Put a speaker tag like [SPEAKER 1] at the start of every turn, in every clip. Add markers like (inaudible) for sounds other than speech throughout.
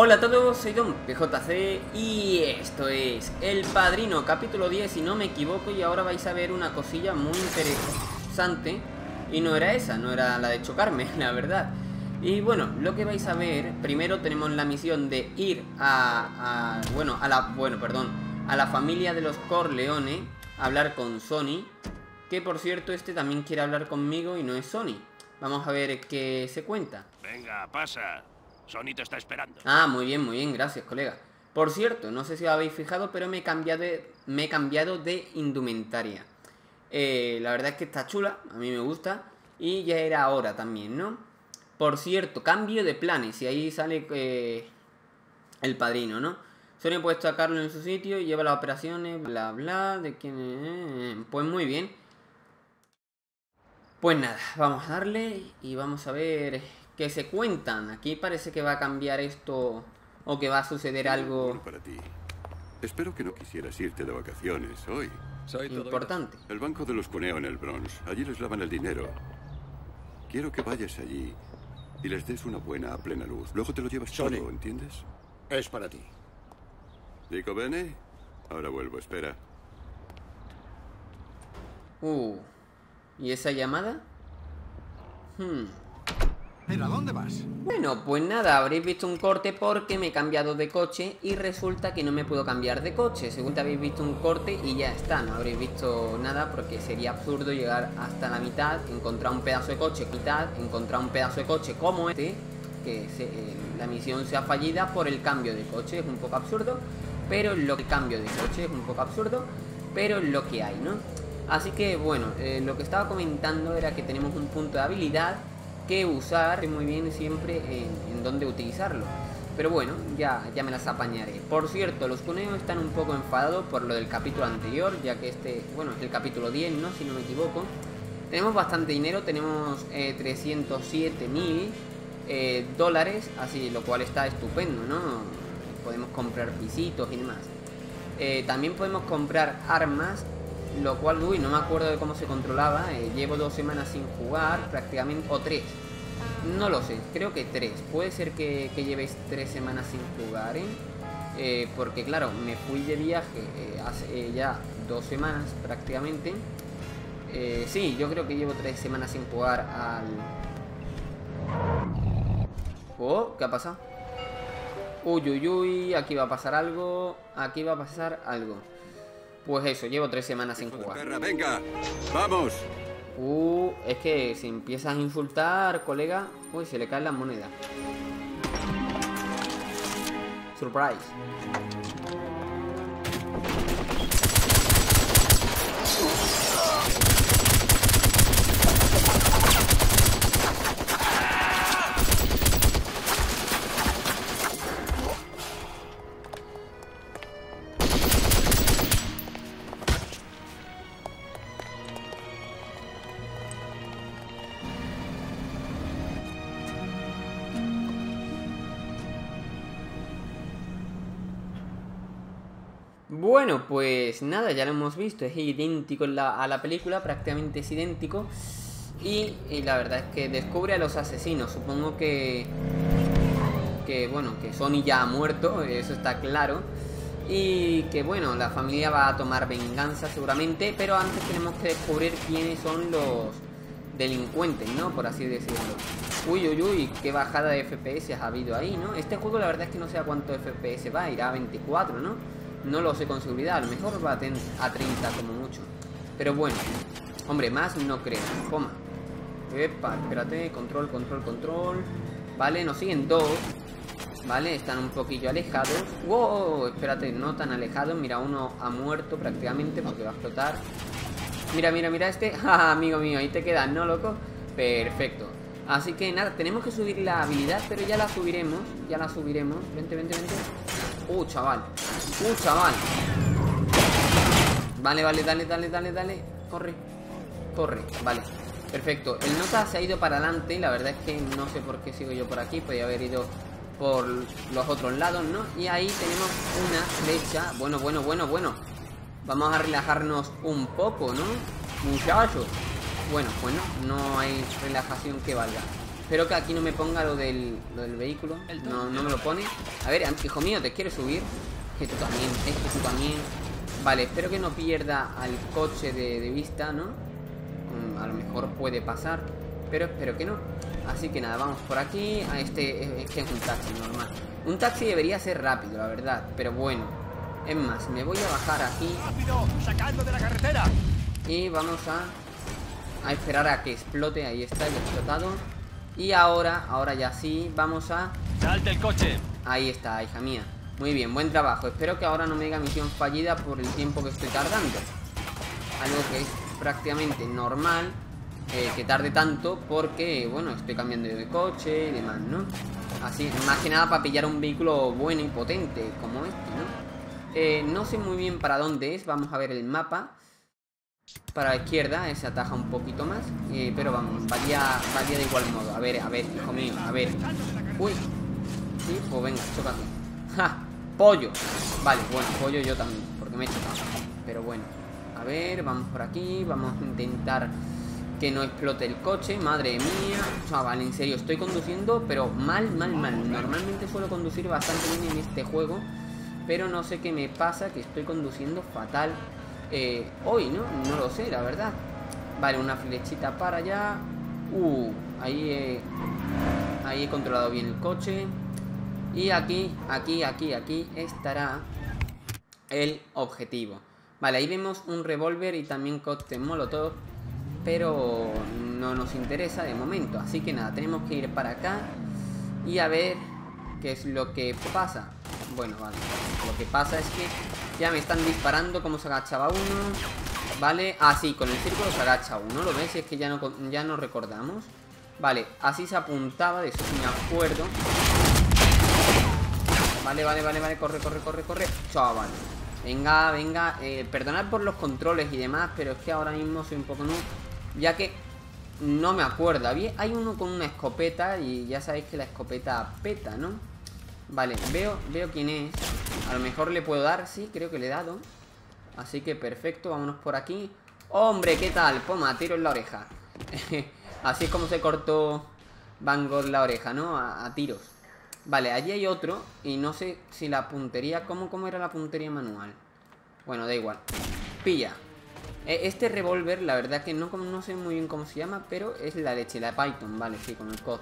[SPEAKER 1] Hola a todos, soy Don PJC y esto es El Padrino, capítulo 10 si no me equivoco y ahora vais a ver una cosilla muy interesante y no era esa, no era la de chocarme, (laughs) la verdad. Y bueno, lo que vais a ver, primero tenemos la misión de ir a, bueno, a la, bueno, perdón, a la familia de los Corleone, a hablar con Sony, que por cierto este también quiere hablar conmigo y no es Sony. Vamos a ver qué se cuenta.
[SPEAKER 2] Venga, pasa. Sony te está esperando.
[SPEAKER 1] Ah, muy bien, muy bien, gracias, colega. Por cierto, no sé si os habéis fijado, pero me he cambiado de, me he cambiado de indumentaria. Eh, la verdad es que está chula, a mí me gusta, y ya era hora también, ¿no? Por cierto, cambio de planes, y ahí sale eh, el padrino, ¿no? Sony puede sacarlo en su sitio, lleva las operaciones, bla, bla, de quién... Eh, pues muy bien. Pues nada, vamos a darle y vamos a ver qué se cuentan. Aquí parece que va a cambiar esto o que va a suceder algo
[SPEAKER 3] para ti. Espero que no quisieras irte de vacaciones hoy.
[SPEAKER 1] importante.
[SPEAKER 3] El banco de los Cuneo en el Bronx. Allí les lavan el dinero. Quiero que vayas allí y les des una buena a plena luz. Luego te lo llevas todo, ¿entiendes?
[SPEAKER 2] Es para ti.
[SPEAKER 3] Dico bene. Ahora vuelvo, espera.
[SPEAKER 1] Uh. ¿Y esa llamada? Hmm.
[SPEAKER 2] ¿Pero a dónde vas?
[SPEAKER 1] Bueno, pues nada, habréis visto un corte porque me he cambiado de coche y resulta que no me puedo cambiar de coche. Según te habéis visto un corte y ya está, no habréis visto nada porque sería absurdo llegar hasta la mitad, encontrar un pedazo de coche, mitad, encontrar un pedazo de coche como este, que eh, la misión sea fallida por el cambio de coche, es un poco absurdo, pero lo que cambio de coche es un poco absurdo, pero lo que hay, ¿no? Así que bueno, eh, lo que estaba comentando era que tenemos un punto de habilidad que usar muy bien siempre en, en dónde utilizarlo. Pero bueno, ya, ya me las apañaré. Por cierto, los conejos están un poco enfadados por lo del capítulo anterior, ya que este, bueno, es el capítulo 10, ¿no? Si no me equivoco. Tenemos bastante dinero, tenemos eh, 307 mil eh, dólares, así, lo cual está estupendo, ¿no? Podemos comprar pisitos y demás. Eh, también podemos comprar armas lo cual, uy, no me acuerdo de cómo se controlaba. Eh, llevo dos semanas sin jugar, prácticamente, o tres. No lo sé, creo que tres. Puede ser que, llevéis tres semanas sin jugar, ¿eh? ¿eh? porque claro, me fui de viaje eh, hace ya dos semanas prácticamente. sí, yo creo que llevo tres semanas sin jugar al... Oh, ¿qué ha pasado? Uy, uy, uy, aquí va a pasar algo. Aquí va a pasar algo. Pues eso, llevo tres semanas sin jugar.
[SPEAKER 3] venga, vamos.
[SPEAKER 1] Uh, es que si empiezas a insultar, colega, uy, se le cae la moneda. Surprise. Bueno, pues nada, ya lo hemos visto, es idéntico a la película, prácticamente es idéntico. Y, la verdad es que descubre a los asesinos, supongo que... Que bueno, que Sony ya ha muerto, eso está claro. Y que bueno, la familia va a tomar venganza seguramente, pero antes tenemos que descubrir quiénes son los delincuentes, ¿no? Por así decirlo. Uy, uy, uy, qué bajada de FPS ha habido ahí, ¿no? Este juego la verdad es que no sé a cuánto FPS va, irá a 24, ¿no? No lo sé con seguridad, a lo mejor va a, 30 como mucho. Pero bueno, hombre, más no creo. Coma. Epa, espérate, control, control, control. Vale, nos siguen dos. Vale, están un poquillo alejados. Wow, espérate, no tan alejados. Mira, uno ha muerto prácticamente porque va a explotar. Mira, mira, mira este. (laughs) amigo mío, ahí te quedas, ¿no, loco? Perfecto. Así que nada, tenemos que subir la habilidad, pero ya la subiremos. Ya la subiremos. Vente, vente, vente. Uh, chaval. Uh, chaval. Vale, vale, dale, dale, dale, dale. Corre. Corre, vale. Perfecto. El nota se ha ido para adelante. La verdad es que no sé por qué sigo yo por aquí. Podría haber ido por los otros lados, ¿no? Y ahí tenemos una flecha. Bueno, bueno, bueno, bueno. Vamos a relajarnos un poco, ¿no? Muchachos. Bueno, bueno, no hay relajación que valga. Espero que aquí no me ponga lo del, lo del vehículo. No, no me lo pone. A ver, hijo mío, ¿te quieres subir? Que tú también, es que tú también. Vale, espero que no pierda al coche de, de vista, ¿no? A lo mejor puede pasar, pero espero que no. Así que nada, vamos por aquí. A este es que es un taxi normal. Un taxi debería ser rápido, la verdad, pero bueno. Es más, me voy a bajar aquí.
[SPEAKER 2] ¡Rápido! ¡Sacando de la carretera!
[SPEAKER 1] Y vamos a, a esperar a que explote. Ahí está, ya explotado. Y ahora, ahora ya sí, vamos a...
[SPEAKER 2] ¡Salte el coche!
[SPEAKER 1] Ahí está, hija mía. Muy bien, buen trabajo. Espero que ahora no me diga misión fallida por el tiempo que estoy tardando. Algo que es prácticamente normal eh, que tarde tanto porque, bueno, estoy cambiando de coche y demás, ¿no? Así, más que nada para pillar un vehículo bueno y potente como este, ¿no? Eh, no sé muy bien para dónde es, vamos a ver el mapa. Para la izquierda, se ataja un poquito más eh, Pero vamos, varía, varía de igual modo. A ver, a ver, hijo mío, a ver. Uy, sí, pues venga, choca ¡Ja! Pollo. Vale, bueno, pollo yo también, porque me he chocado. Pero bueno, a ver, vamos por aquí Vamos a intentar que no explote el coche Madre mía, chaval, en serio Estoy conduciendo, pero mal, mal, mal. Normalmente suelo conducir bastante bien en este juego Pero no sé qué me pasa Que estoy conduciendo fatal eh, hoy, ¿no? No lo sé, la verdad. Vale, una flechita para allá. Uh, ahí he, ahí he controlado bien el coche. Y aquí, aquí, aquí, aquí estará el objetivo. Vale, ahí vemos un revólver y también coste molotov. Pero no nos interesa de momento. Así que nada, tenemos que ir para acá y a ver qué es lo que pasa. Bueno, vale. Lo que pasa es que ya me están disparando como se agachaba uno Vale, así, ah, con el círculo se agacha uno ¿Lo ves? Es que ya no, ya no recordamos Vale, así se apuntaba, de eso sí me acuerdo Vale, vale, vale, vale, corre, corre, corre, corre Chaval Venga, venga, eh, perdonad por los controles y demás Pero es que ahora mismo soy un poco nuevo Ya que no me acuerdo Hay uno con una escopeta y ya sabéis que la escopeta peta, ¿no? Vale, veo, veo quién es. A lo mejor le puedo dar, sí, creo que le he dado. Así que perfecto, vámonos por aquí. ¡Hombre, qué tal! Poma, tiro en la oreja. (laughs) Así es como se cortó Van Gogh la oreja, ¿no? A, tiros. Vale, allí hay otro Y no sé si la puntería... ¿Cómo, cómo era la puntería manual? Bueno, da igual. Pilla. E, Este revólver, la verdad que no, no sé muy bien cómo se llama Pero es la leche, la Python, vale, sí, con el COD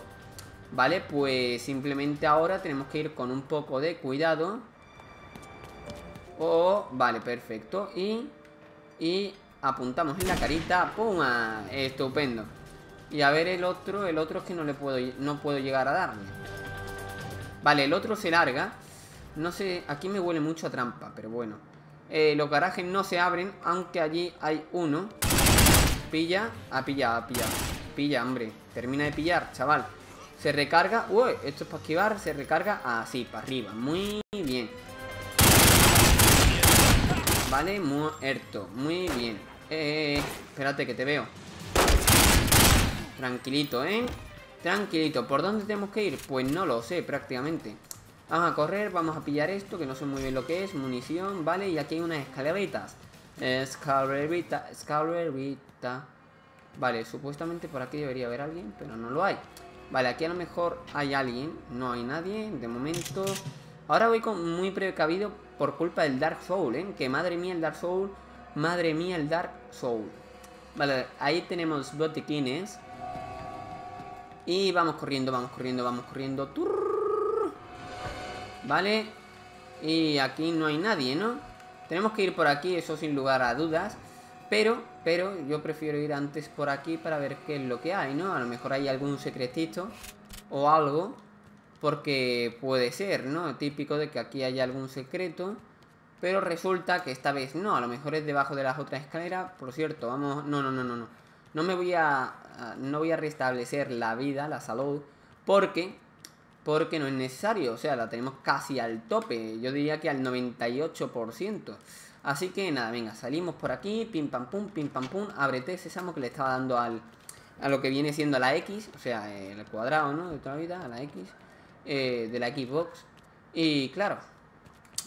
[SPEAKER 1] Vale, pues simplemente ahora tenemos que ir con un poco de cuidado. Oh, vale, perfecto. Y, y apuntamos en la carita. ¡Pum! Estupendo. Y a ver el otro, el otro es que no le puedo, no puedo llegar a darle. Vale, el otro se larga. No sé, aquí me huele mucho a trampa, pero bueno. Eh, los garajes no se abren, aunque allí hay uno. Pilla, ha pillado, ha pillado. Pilla, hombre. Termina de pillar, chaval. Se recarga. Uy, esto es para esquivar. Se recarga así, para arriba. Muy bien. Vale, muerto. Muy bien. Eh, espérate que te veo. Tranquilito, ¿eh? Tranquilito. ¿Por dónde tenemos que ir? Pues no lo sé, prácticamente. Vamos a correr, vamos a pillar esto, que no sé muy bien lo que es. Munición, ¿vale? Y aquí hay unas escaleritas. Escalerita, escalerita. Vale, supuestamente por aquí debería haber alguien, pero no lo hay. Vale, aquí a lo mejor hay alguien. No hay nadie, de momento. Ahora voy con muy precavido por culpa del Dark Soul, ¿eh? Que madre mía el Dark Soul. Madre mía el Dark Soul. Vale, ahí tenemos botiquines. Y vamos corriendo, vamos corriendo, vamos corriendo. Vale. Y aquí no hay nadie, ¿no? Tenemos que ir por aquí, eso sin lugar a dudas. Pero, pero yo prefiero ir antes por aquí para ver qué es lo que hay, ¿no? A lo mejor hay algún secretito o algo. Porque puede ser, ¿no? Típico de que aquí haya algún secreto. Pero resulta que esta vez no. A lo mejor es debajo de las otras escaleras. Por cierto, vamos... No, no, no, no, no. No me voy a... No voy a restablecer la vida, la salud. Porque... Porque no es necesario. O sea, la tenemos casi al tope. Yo diría que al 98%. Así que nada, venga, salimos por aquí, pim pam pum, pim pam pum, ábrete sésamo que le estaba dando al, a lo que viene siendo la X, o sea, el cuadrado, ¿no? De toda la vida, a la X, eh, de la Xbox. Y claro,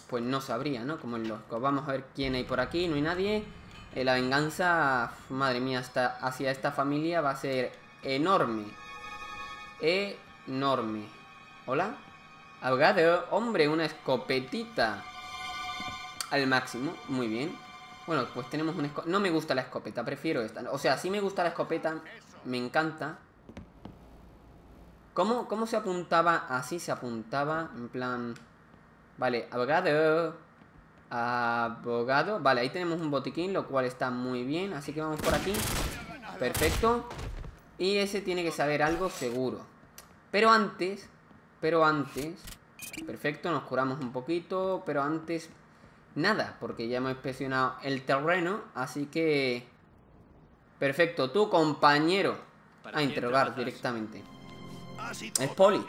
[SPEAKER 1] pues no sabría, ¿no? Como en los Vamos a ver quién hay por aquí, no hay nadie. Eh, la venganza, madre mía, hacia esta familia va a ser enorme. enorme. ¿Hola? Abogado, hombre, una escopetita. Al máximo, muy bien. Bueno, pues tenemos una escopeta. No me gusta la escopeta, prefiero esta. O sea, sí me gusta la escopeta, me encanta. ¿Cómo, cómo se apuntaba? Así se apuntaba, en plan... Vale, abogado. Abogado. Vale, ahí tenemos un botiquín, lo cual está muy bien. Así que vamos por aquí. Perfecto. Y ese tiene que saber algo seguro. Pero antes... Pero antes... Perfecto, nos curamos un poquito. Pero antes nada, porque ya hemos inspeccionado el terreno, así que... Perfecto, tu compañero. A interrogar directamente. Es Poli.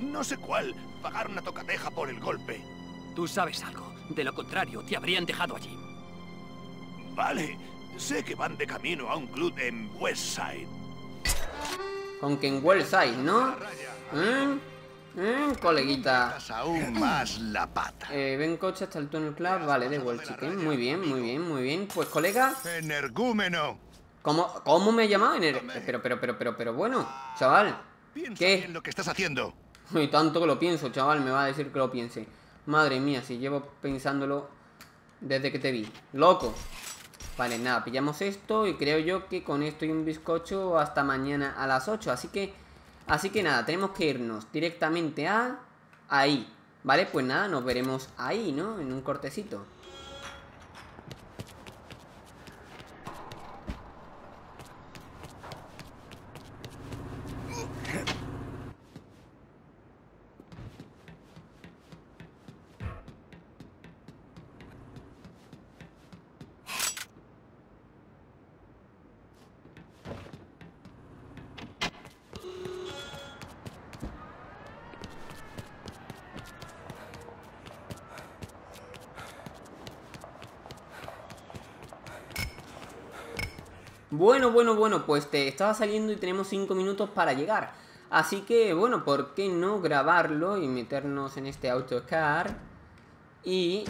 [SPEAKER 4] No sé cuál. Pagar una tocateja por el golpe.
[SPEAKER 2] Tú sabes algo. De lo contrario, te habrían dejado allí.
[SPEAKER 4] Vale. Sé que van de camino a un club en Westside.
[SPEAKER 1] Con que en Westside, ¿no? ¿Eh? Mmm, coleguita.
[SPEAKER 4] aún más la pata.
[SPEAKER 1] Eh, ven coche hasta el Tunnel Club. Vale, de igual, chicken. Muy bien, muy bien, muy bien. Pues, colega.
[SPEAKER 4] Energúmeno.
[SPEAKER 1] ¿Cómo, cómo me he llamado? Pero, pero, pero, pero, pero, bueno, chaval.
[SPEAKER 4] ¿Qué? lo que estás haciendo.
[SPEAKER 1] Y tanto que lo pienso, chaval. Me va a decir que lo piense. Madre mía, si llevo pensándolo desde que te vi. Loco. Vale, nada, pillamos esto y creo yo que con esto y un bizcocho hasta mañana a las 8. Así que Así que nada, tenemos que irnos directamente a... Ahí, ¿vale? Pues nada, nos veremos ahí, ¿no? En un cortecito. Bueno, bueno, pues te estaba saliendo y tenemos 5 minutos para llegar. Así que, bueno, ¿por qué no grabarlo y meternos en este autocar? Y...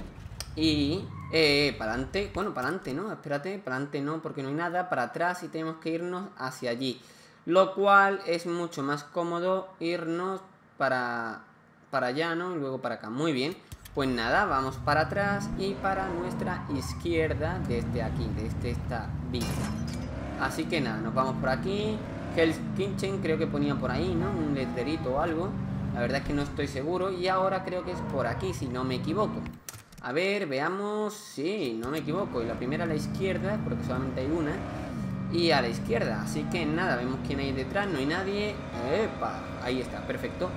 [SPEAKER 1] Y... Eh, para adelante, bueno, para adelante, ¿no? Espérate, para adelante no, porque no hay nada. Para atrás y tenemos que irnos hacia allí. Lo cual es mucho más cómodo irnos para, para allá, ¿no? Y luego para acá. Muy bien. Pues nada, vamos para atrás y para nuestra izquierda desde aquí, desde esta vista. Así que nada, nos vamos por aquí. Hell's Kitchen creo que ponía por ahí, ¿no? Un letrerito o algo. La verdad es que no estoy seguro. Y ahora creo que es por aquí, si no me equivoco. A ver, veamos. Sí, no me equivoco. Y la primera a la izquierda, porque solamente hay una. Y a la izquierda. Así que nada, vemos quién hay detrás. No hay nadie. ¡Epa! Ahí está, perfecto.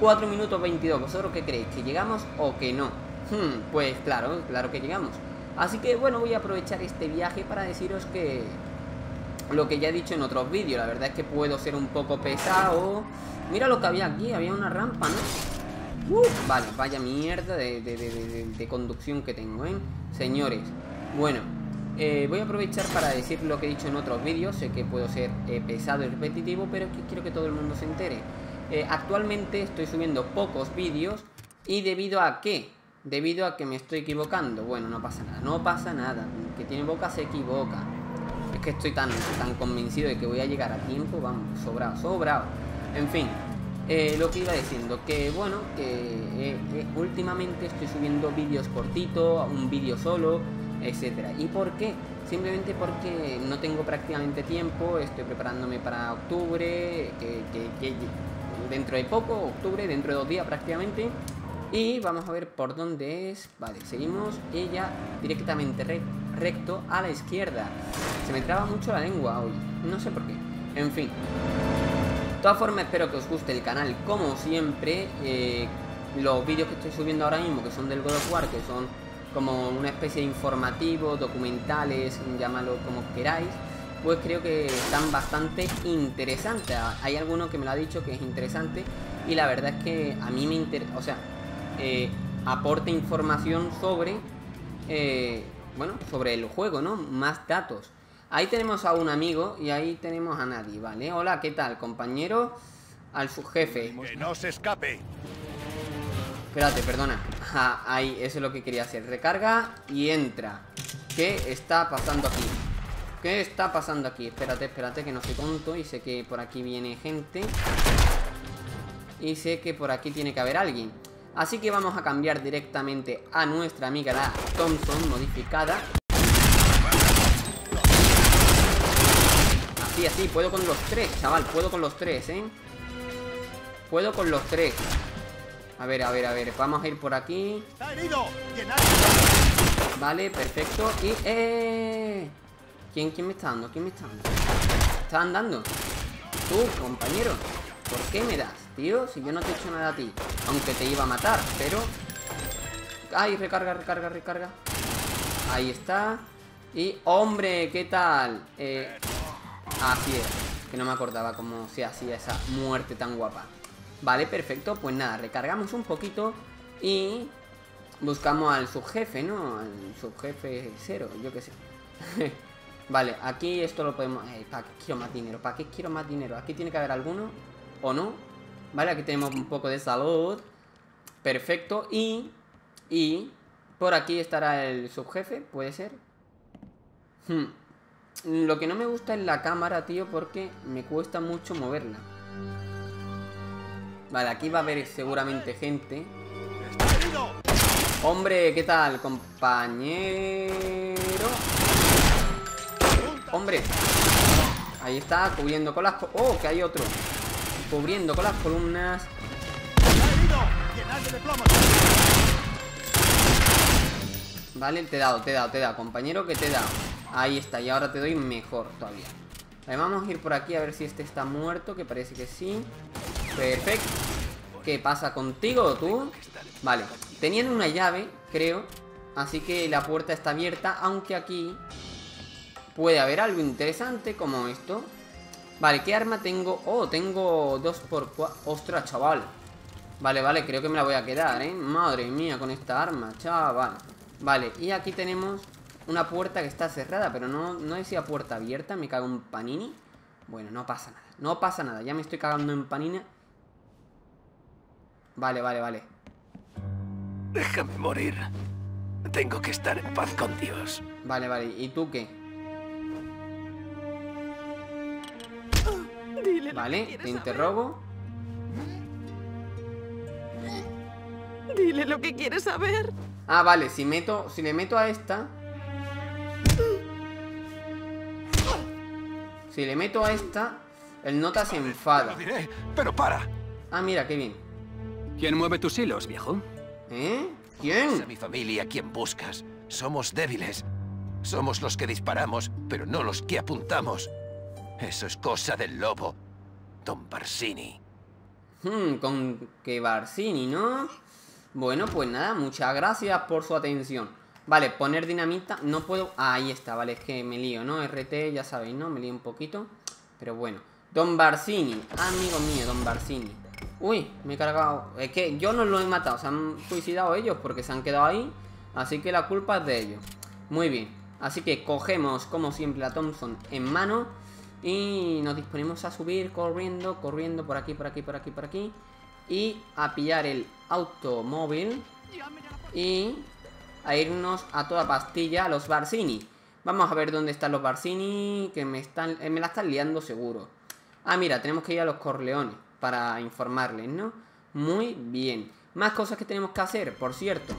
[SPEAKER 1] 4 minutos 22. ¿Vosotros qué creéis? ¿Que llegamos o que no? Hmm, pues claro, claro que llegamos. Así que bueno, voy a aprovechar este viaje para deciros que lo que ya he dicho en otros vídeos. La verdad es que puedo ser un poco pesado. Mira lo que había aquí, había una rampa, ¿no? Vale, vaya mierda de, conducción que tengo, ¿eh? Señores, bueno, eh, voy a aprovechar para decir lo que he dicho en otros vídeos. Sé que puedo ser eh, pesado y repetitivo, pero es que quiero que todo el mundo se entere. Eh, actualmente estoy subiendo pocos vídeos y debido a qué? Debido a que me estoy equivocando. Bueno, no pasa nada, no pasa nada. El que tiene boca se equivoca que estoy tan, tan convencido de que voy a llegar a tiempo, vamos, sobrado, sobrado. En fin, eh, lo que iba diciendo, que bueno, que eh, eh, últimamente estoy subiendo vídeos cortitos, un vídeo solo, etcétera. ¿Y por qué? Simplemente porque no tengo prácticamente tiempo, estoy preparándome para octubre, que, dentro de poco, octubre, dentro de dos días prácticamente. Y vamos a ver por dónde es. Vale, seguimos ella directamente recto a la izquierda. Se me traba mucho la lengua hoy. No sé por qué. En fin. De todas formas, espero que os guste el canal como siempre. Eh, los vídeos que estoy subiendo ahora mismo, que son del God of War, que son como una especie de informativo, documentales, llámalo como queráis, pues creo que están bastante interesantes. Hay alguno que me lo ha dicho que es interesante y la verdad es que a mí me interesa, o sea, eh, aporte información sobre, eh, bueno, sobre el juego, ¿no? Más datos. Ahí tenemos a un amigo y ahí tenemos a nadie, ¿vale? Hola, ¿qué tal, compañero? Al subjefe.
[SPEAKER 4] Que no se escape.
[SPEAKER 1] Espérate, perdona. (laughs) ahí, eso es lo que quería hacer. Recarga y entra. ¿Qué está pasando aquí? ¿Qué está pasando aquí? Espérate, espérate, que no soy tonto y sé que por aquí viene gente. Y sé que por aquí tiene que haber alguien. Así que vamos a cambiar directamente a nuestra amiga la Thompson modificada. Así, así, puedo con los tres, chaval, puedo con los tres, ¿eh? Puedo con los tres. A ver, a ver, a ver, vamos a ir por aquí. Vale, perfecto. Y, eh... ¿Quién, ¿Quién me está dando? ¿Quién me está dando? ¿Están dando? Tú, compañero. ¿Por qué me das, tío? Si yo no te he hecho nada a ti. Aunque te iba a matar, pero... ¡Ay! Recarga, recarga, recarga. Ahí está. Y, hombre, ¿qué tal? Eh... Así es. Que no me acordaba cómo se hacía esa muerte tan guapa. Vale, perfecto. Pues nada, recargamos un poquito y buscamos al subjefe, ¿no? Al subjefe cero, yo qué sé. (laughs) vale, aquí esto lo podemos... Eh, ¿Para qué quiero más dinero? ¿Para qué quiero más dinero? Aquí tiene que haber alguno o no. Vale, aquí tenemos un poco de salud. Perfecto. Y... Y... Por aquí estará el subjefe, puede ser. Hmm. Lo que no me gusta es la cámara, tío, porque me cuesta mucho moverla. Vale, aquí va a haber seguramente gente. Hombre, ¿qué tal, compañero? Hombre. Ahí está, cubriendo con las... ¡Oh, que hay otro! Cubriendo con las columnas. Vale, te he dado, te he dado, te he dado, compañero, que te he dado. Ahí está, y ahora te doy mejor todavía. vamos a ir por aquí a ver si este está muerto, que parece que sí. Perfecto. ¿Qué pasa contigo, tú? Vale, tenían una llave, creo. Así que la puerta está abierta, aunque aquí puede haber algo interesante como esto. Vale, ¿qué arma tengo? Oh, tengo 2x4. Ostras, chaval. Vale, vale, creo que me la voy a quedar, ¿eh? Madre mía, con esta arma, chaval. Vale, y aquí tenemos una puerta que está cerrada, pero no, no decía puerta abierta, me cago en panini. Bueno, no pasa nada, no pasa nada, ya me estoy cagando en panina. Vale, vale, vale.
[SPEAKER 2] Déjame morir. Tengo que estar en paz con Dios.
[SPEAKER 1] Vale, vale, ¿y tú qué? Vale, te interrogo.
[SPEAKER 5] Dile lo que quieres saber.
[SPEAKER 1] Ah, vale, si meto, si le meto a esta Si le meto a esta, el nota se enfada.
[SPEAKER 2] diré, pero para.
[SPEAKER 1] Ah, mira, qué bien.
[SPEAKER 2] ¿Quién mueve tus hilos, viejo?
[SPEAKER 1] ¿Eh? ¿Quién?
[SPEAKER 6] Es a mi familia quien buscas. Somos débiles. Somos los que disparamos, pero no los que apuntamos. Eso es cosa del lobo. Don Barsini.
[SPEAKER 1] Hmm, con que Barsini, ¿no? Bueno, pues nada, muchas gracias por su atención. Vale, poner dinamita, no puedo... Ah, ahí está, vale, es que me lío, ¿no? RT, ya sabéis, ¿no? Me lío un poquito, pero bueno. Don Barsini, amigo mío, Don Barsini. Uy, me he cargado... Es que yo no lo he matado, se han suicidado ellos porque se han quedado ahí. Así que la culpa es de ellos. Muy bien, así que cogemos, como siempre, la Thompson en mano. Y nos disponemos a subir corriendo, corriendo por aquí, por aquí, por aquí, por aquí. Y a pillar el automóvil. Y a irnos a toda pastilla a los Barsini. Vamos a ver dónde están los Barsini, que me, están, eh, me la están liando seguro. Ah, mira, tenemos que ir a los Corleones para informarles, ¿no? Muy bien. Más cosas que tenemos que hacer, por cierto.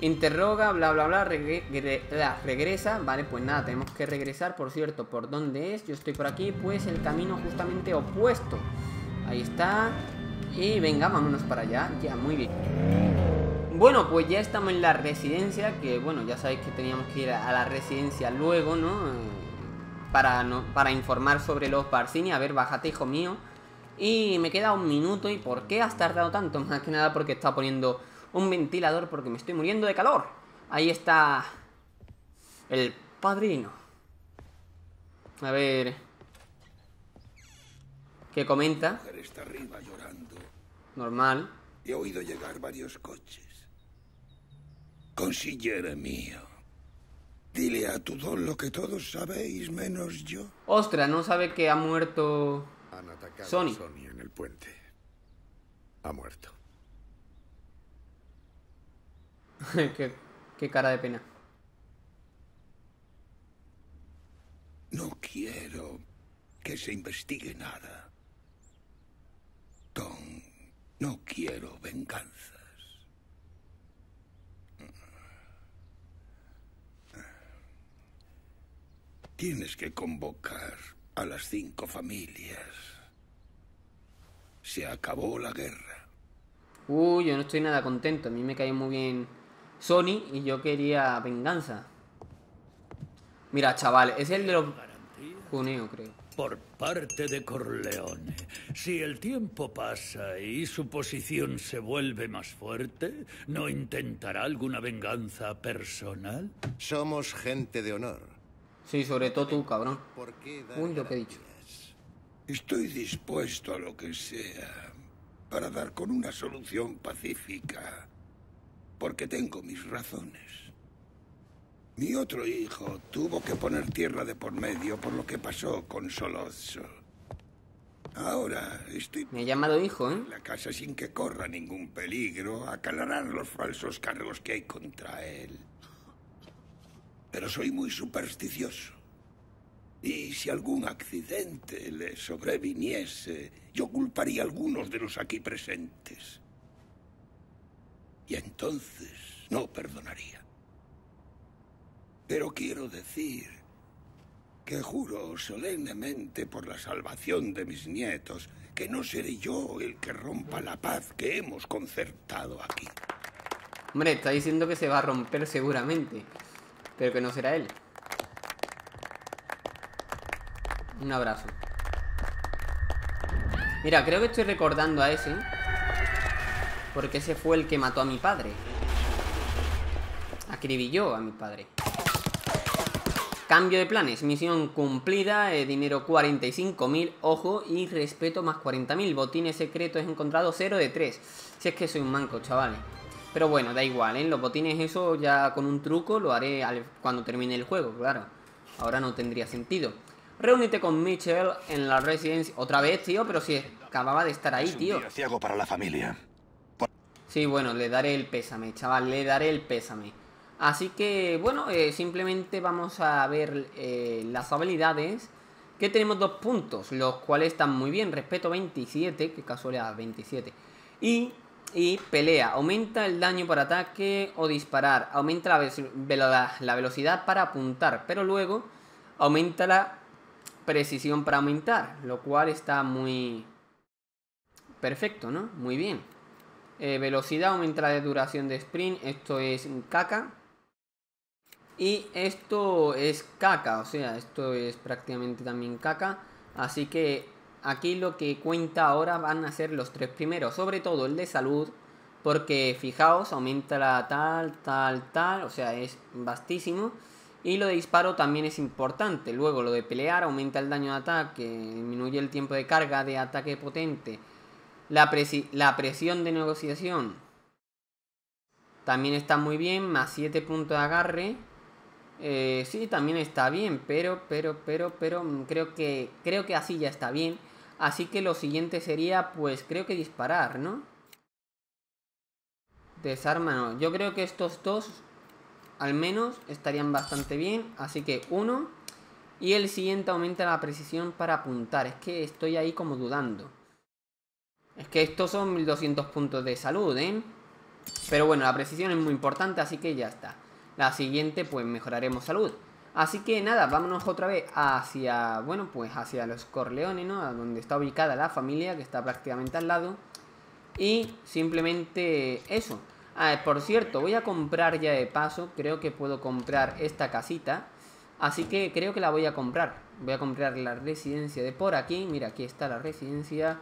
[SPEAKER 1] Interroga, bla, bla, bla, regresa. Vale, pues nada, tenemos que regresar, por cierto. ¿Por dónde es? Yo estoy por aquí, pues el camino justamente opuesto. Ahí está. Y venga, vámonos para allá. Ya, muy bien. Bueno, pues ya estamos en la residencia, que bueno, ya sabéis que teníamos que ir a la residencia luego, ¿no? Eh, para, no, para informar sobre los Barsini. A ver, bájate, hijo mío. Y me queda un minuto. ¿Y por qué has tardado tanto? (laughs) Más que nada porque estaba poniendo un ventilador porque me estoy muriendo de calor. Ahí está el padrino. A ver... ¿Qué comenta?
[SPEAKER 7] Está arriba llorando.
[SPEAKER 1] Normal.
[SPEAKER 7] He oído llegar varios coches. Consillera mío. Dile a tu don lo que todos sabéis menos yo.
[SPEAKER 1] Ostras, no sabe que ha muerto
[SPEAKER 7] Han atacado
[SPEAKER 1] Sony.
[SPEAKER 7] a Sony en el puente. Ha muerto. (laughs)
[SPEAKER 1] qué, qué cara de pena.
[SPEAKER 7] No quiero que se investigue nada. Don No quiero venganzas. Tienes que convocar a las cinco familias. Se acabó la guerra.
[SPEAKER 1] Uy, yo no estoy nada contento. A mí me cae muy bien Sony y yo quería venganza. Mira, chaval, es el de los Cuneo, creo.
[SPEAKER 5] Por parte de Corleone, si el tiempo pasa y su posición se vuelve más fuerte, ¿no intentará alguna venganza personal?
[SPEAKER 6] Somos gente de honor.
[SPEAKER 1] Sí, sobre todo tú, cabrón.
[SPEAKER 6] ¿Por qué
[SPEAKER 1] Uy, lo que he dicho.
[SPEAKER 7] Estoy dispuesto a lo que sea para dar con una solución pacífica, porque tengo mis razones. Mi otro hijo tuvo que poner tierra de por medio por lo que pasó con Solozzo. Ahora estoy
[SPEAKER 1] Me ha llamado hijo, ¿eh?
[SPEAKER 7] en la casa sin que corra ningún peligro, aclararán los falsos cargos que hay contra él. Pero soy muy supersticioso. Y si algún accidente le sobreviniese, yo culparía a algunos de los aquí presentes. Y entonces no perdonaría. Pero quiero decir que juro solemnemente por la salvación de mis nietos que no seré yo el que rompa la paz que hemos concertado aquí.
[SPEAKER 1] Hombre, está diciendo que se va a romper seguramente. Pero que no será él. Un abrazo. Mira, creo que estoy recordando a ese. Porque ese fue el que mató a mi padre. Acribilló a mi padre. Cambio de planes, misión cumplida, eh, dinero 45.000, ojo, y respeto más 40.000. Botines secretos encontrado 0 de 3. Si es que soy un manco, chavales. Pero bueno, da igual, ¿eh? Los botines eso ya con un truco lo haré al- cuando termine el juego, claro. Ahora no tendría sentido. Reúnete con Mitchell en la residencia. Otra vez, tío, pero si acababa de estar ahí,
[SPEAKER 4] Es un
[SPEAKER 1] tío.
[SPEAKER 4] día ciego para la familia.
[SPEAKER 1] Sí, bueno, le daré el pésame, chaval, le daré el pésame. Así que, bueno, eh, simplemente vamos a ver eh, las habilidades. Que tenemos dos puntos, los cuales están muy bien. Respeto 27, que casualidad 27. Y, y pelea, aumenta el daño por ataque o disparar. Aumenta la, la velocidad para apuntar, pero luego aumenta la precisión para aumentar. Lo cual está muy perfecto, ¿no? Muy bien. Eh, velocidad aumenta la duración de sprint. Esto es caca. Y esto es caca. O sea, esto es prácticamente también caca. Así que aquí lo que cuenta ahora van a ser los tres primeros. Sobre todo el de salud. Porque fijaos, aumenta la tal, tal, tal. O sea, es vastísimo. Y lo de disparo también es importante. Luego lo de pelear aumenta el daño de ataque. Disminuye el tiempo de carga de ataque potente. La, presi- la presión de negociación también está muy bien, más 7 puntos de agarre. Eh, sí, también está bien, pero, pero, pero, pero, mm, creo que, creo que así ya está bien. Así que lo siguiente sería, pues, creo que disparar, ¿no? Desarma, no. Yo creo que estos dos, al menos, estarían bastante bien. Así que uno. Y el siguiente aumenta la precisión para apuntar. Es que estoy ahí como dudando. Es que estos son 1200 puntos de salud, ¿eh? Pero bueno, la precisión es muy importante, así que ya está. La siguiente, pues mejoraremos salud. Así que nada, vámonos otra vez hacia, bueno, pues hacia los Corleones, ¿no? A donde está ubicada la familia, que está prácticamente al lado. Y simplemente eso. Ah, por cierto, voy a comprar ya de paso, creo que puedo comprar esta casita. Así que creo que la voy a comprar. Voy a comprar la residencia de por aquí. Mira, aquí está la residencia.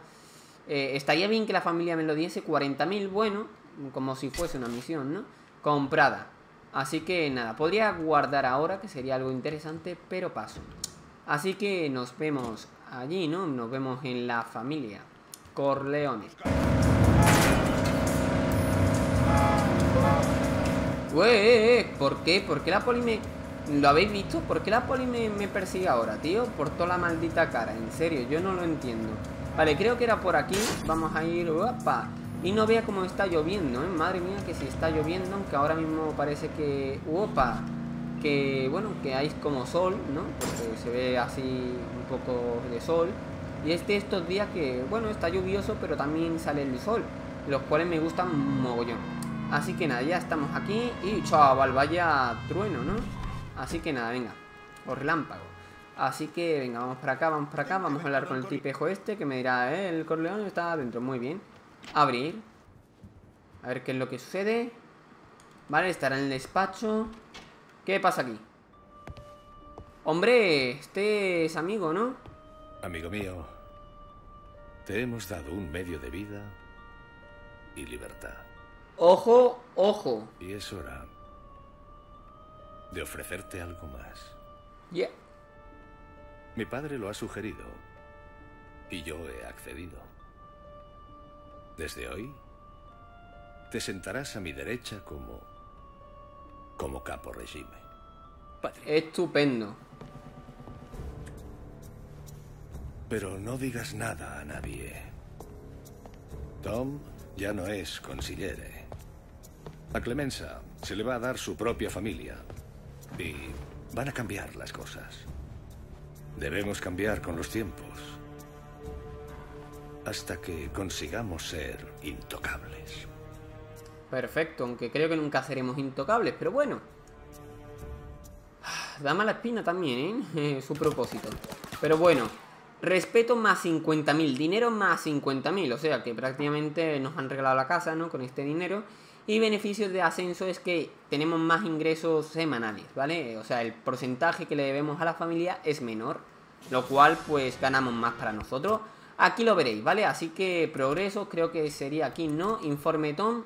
[SPEAKER 1] Eh, estaría bien que la familia me lo diese 40.000, bueno, como si fuese una misión, ¿no? Comprada. Así que nada, podría guardar ahora, que sería algo interesante, pero paso. Así que nos vemos allí, ¿no? Nos vemos en la familia. Corleone. Ué, eh, eh, ¿por qué? ¿Por qué la poli me... ¿Lo habéis visto? ¿Por qué la poli me, me persigue ahora, tío? Por toda la maldita cara, en serio, yo no lo entiendo. Vale, creo que era por aquí. Vamos a ir... ¡Opa! Y no vea cómo está lloviendo, ¿eh? Madre mía, que si está lloviendo, aunque ahora mismo parece que... ¡Opa! Que, bueno, que hay como sol, ¿no? Porque se ve así un poco de sol. Y es de estos días que, bueno, está lluvioso, pero también sale el sol. Los cuales me gustan mogollón. Así que nada, ya estamos aquí. Y chaval, vaya trueno, ¿no? Así que nada, venga. O relámpago. Así que venga, vamos para acá, vamos para acá. Vamos a hablar con el tipejo este que me dirá, eh, el Corleone está adentro. Muy bien. Abrir. A ver qué es lo que sucede. Vale, estará en el despacho. ¿Qué pasa aquí? Hombre, este es amigo, ¿no?
[SPEAKER 8] Amigo mío, te hemos dado un medio de vida y libertad.
[SPEAKER 1] Ojo, ojo.
[SPEAKER 8] Y es hora de ofrecerte algo más.
[SPEAKER 1] Yeah.
[SPEAKER 8] Mi padre lo ha sugerido y yo he accedido. Desde hoy te sentarás a mi derecha como como capo regime.
[SPEAKER 1] Estupendo.
[SPEAKER 8] Pero no digas nada a nadie. Tom ya no es consigliere. A Clemenza se le va a dar su propia familia. Y van a cambiar las cosas. Debemos cambiar con los tiempos. Hasta que consigamos ser intocables.
[SPEAKER 1] Perfecto, aunque creo que nunca seremos intocables, pero bueno. Da mala espina también, ¿eh? (laughs) Su propósito. Pero bueno, respeto más 50.000, dinero más 50.000, o sea que prácticamente nos han regalado la casa, ¿no? Con este dinero. Y beneficios de ascenso es que tenemos más ingresos semanales, ¿vale? O sea, el porcentaje que le debemos a la familia es menor, lo cual pues ganamos más para nosotros. Aquí lo veréis, ¿vale? Así que progreso creo que sería aquí, ¿no? Informe Tom.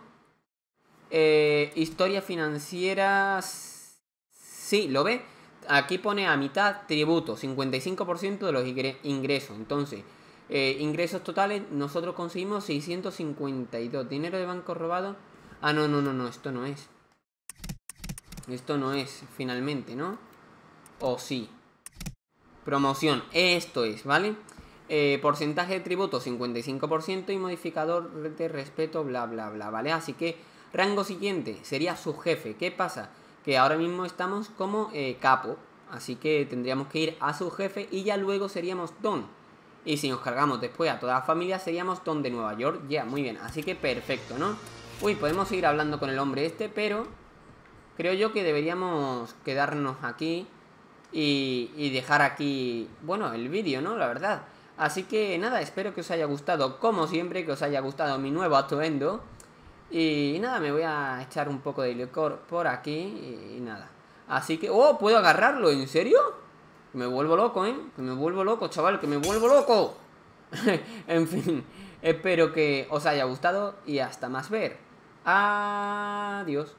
[SPEAKER 1] Eh, historia financiera... Sí, ¿lo ve? Aquí pone a mitad tributo, 55% de los ingresos. Entonces, eh, ingresos totales, nosotros conseguimos 652. Dinero de banco robado. Ah, no, no, no, no, esto no es. Esto no es, finalmente, ¿no? O sí. Promoción, esto es, ¿vale? Eh, porcentaje de tributo 55% y modificador de respeto, bla, bla, bla, ¿vale? Así que rango siguiente sería su jefe. ¿Qué pasa? Que ahora mismo estamos como eh, capo, así que tendríamos que ir a su jefe y ya luego seríamos don. Y si nos cargamos después a toda la familia seríamos don de Nueva York, ya, muy bien, así que perfecto, ¿no? Uy, podemos seguir hablando con el hombre este, pero creo yo que deberíamos quedarnos aquí y, y dejar aquí, bueno, el vídeo, ¿no? La verdad. Así que nada, espero que os haya gustado, como siempre, que os haya gustado mi nuevo atuendo. Y nada, me voy a echar un poco de licor por aquí y nada. Así que... ¡Oh! ¿Puedo agarrarlo? ¿En serio? Me vuelvo loco, ¿eh? Que me vuelvo loco, chaval, que me vuelvo loco. (laughs) en fin, espero que os haya gustado y hasta más ver. Adiós.